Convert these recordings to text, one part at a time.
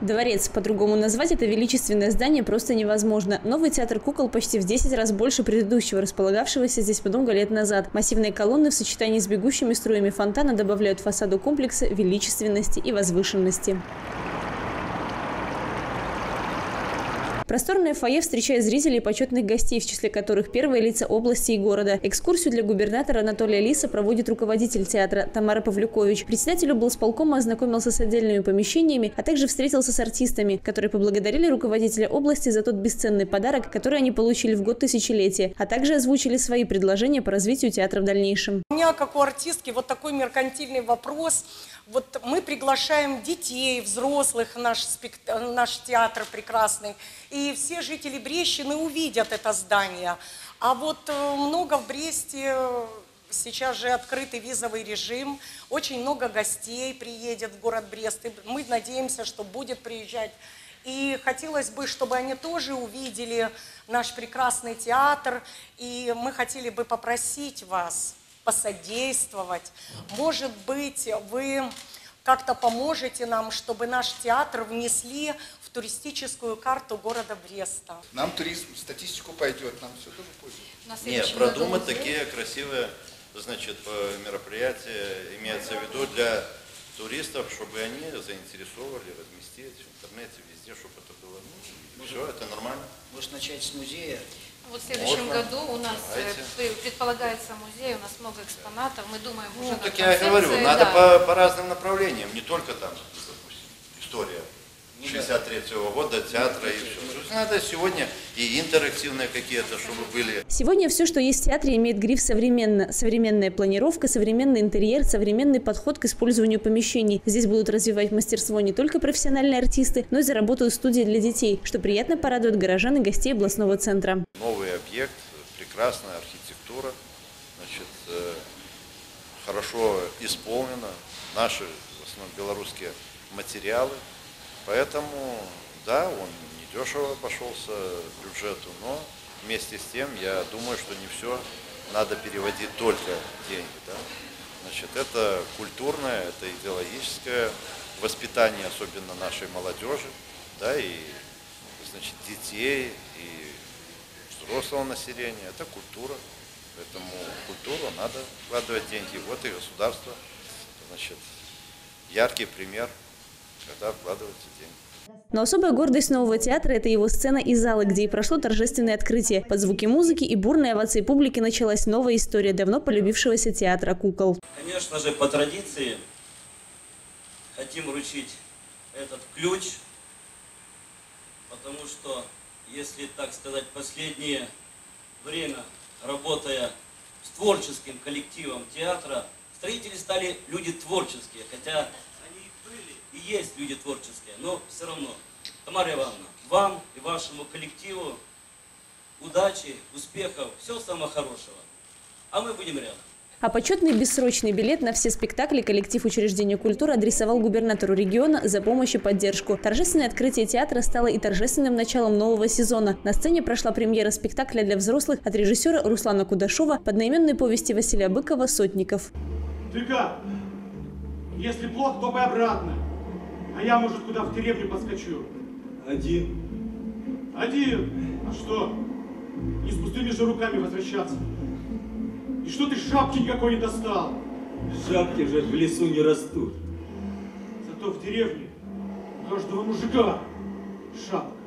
Дворец, по-другому назвать это величественное здание просто невозможно. Новый театр кукол почти в 10 раз больше предыдущего, располагавшегося здесь много лет назад. Массивные колонны в сочетании с бегущими струями фонтана добавляют фасаду комплекса величественности и возвышенности. Просторное фойе встречает зрителей и почетных гостей, в числе которых первые лица области и города. Экскурсию для губернатора Анатолия Лиса проводит руководитель театра Тамара Павлюкович. Председатель облсполкома ознакомился с отдельными помещениями, а также встретился с артистами, которые поблагодарили руководителя области за тот бесценный подарок, который они получили в год тысячелетия, а также озвучили свои предложения по развитию театра в дальнейшем. У меня, как у артистки, вот такой меркантильный вопрос. Вот мы приглашаем детей, взрослых в наш, спект... наш театр прекрасный, и все жители Брещины увидят это здание. А вот э, много в Бресте Сейчас же открытый визовый режим, очень много гостей приедет в город Брест, и мы надеемся, что будет приезжать. И хотелось бы, чтобы они тоже увидели наш прекрасный театр, и мы хотели бы попросить вас посодействовать. Может быть, вы как-то поможете нам, чтобы наш театр внесли туристическую карту города Бреста. Нам туризм, статистику пойдет, нам все тоже пойдет. Нет, продумать такие красивые значит, мероприятия имеется в виду для туристов, чтобы они заинтересовали, разместить в интернете, везде, чтобы это было. Ну, все, это нормально. Может начать с музея? Вот в следующем Можно. году у нас э, Давайте. предполагается музей, у нас много экспонатов, мы думаем уже Ну, над так я говорю, надо да. по, по разным направлениям, не только там, допустим, история 63-го года, театра и все. Надо сегодня и интерактивные какие-то, чтобы были. Сегодня все, что есть в театре, имеет гриф «современно». Современная планировка, современный интерьер, современный подход к использованию помещений. Здесь будут развивать мастерство не только профессиональные артисты, но и заработают студии для детей, что приятно порадует горожан и гостей областного центра. Новый объект, прекрасная архитектура, значит, э, хорошо исполнено, наши, в основном белорусские материалы. Поэтому, да, он недешево обошелся бюджету, но вместе с тем, я думаю, что не все надо переводить только деньги. Да? Значит, это культурное, это идеологическое воспитание, особенно нашей молодежи, да, и значит, детей, и взрослого населения. Это культура. Поэтому культуру надо вкладывать деньги. Вот и государство, значит, яркий пример, когда вкладываются деньги. Но особая гордость нового театра – это его сцена и залы, где и прошло торжественное открытие. Под звуки музыки и бурной овации публики началась новая история давно полюбившегося театра кукол. Конечно же, по традиции хотим вручить этот ключ, потому что, если так сказать, последнее время, работая с творческим коллективом театра, строители стали люди творческие, хотя и есть люди творческие, но все равно. Тамара Ивановна, вам и вашему коллективу удачи, успехов, всего самого хорошего. А мы будем рядом. А почетный бессрочный билет на все спектакли коллектив учреждения культуры адресовал губернатору региона за помощь и поддержку. Торжественное открытие театра стало и торжественным началом нового сезона. На сцене прошла премьера спектакля для взрослых от режиссера Руслана Кудашова под наименной повести Василия Быкова «Сотников». Ты как? Если плохо, то обратно. А я, может, куда в деревню подскочу. Один. Один. А что? Не с пустыми же руками возвращаться. И что ты шапки никакой не достал? Шапки же в лесу не растут. Зато в деревне у каждого мужика шапка.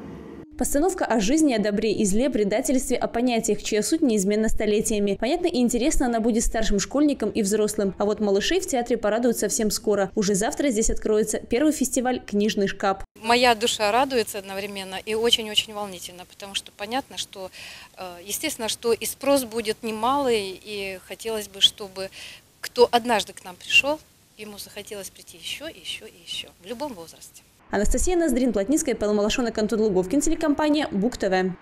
Постановка о жизни, о добре и зле, предательстве, о понятиях, чья суть неизменна столетиями. Понятно и интересно она будет старшим школьникам и взрослым. А вот малышей в театре порадуют совсем скоро. Уже завтра здесь откроется первый фестиваль «Книжный шкаф». Моя душа радуется одновременно и очень-очень волнительно, потому что понятно, что, э, естественно, что и спрос будет немалый, и хотелось бы, чтобы кто однажды к нам пришел, ему захотелось прийти еще, еще и еще, в любом возрасте. Анастасия Ноздрин, Плотницкая, Павел Малашонок, Антон Луговкин, телекомпания БУК ТВ.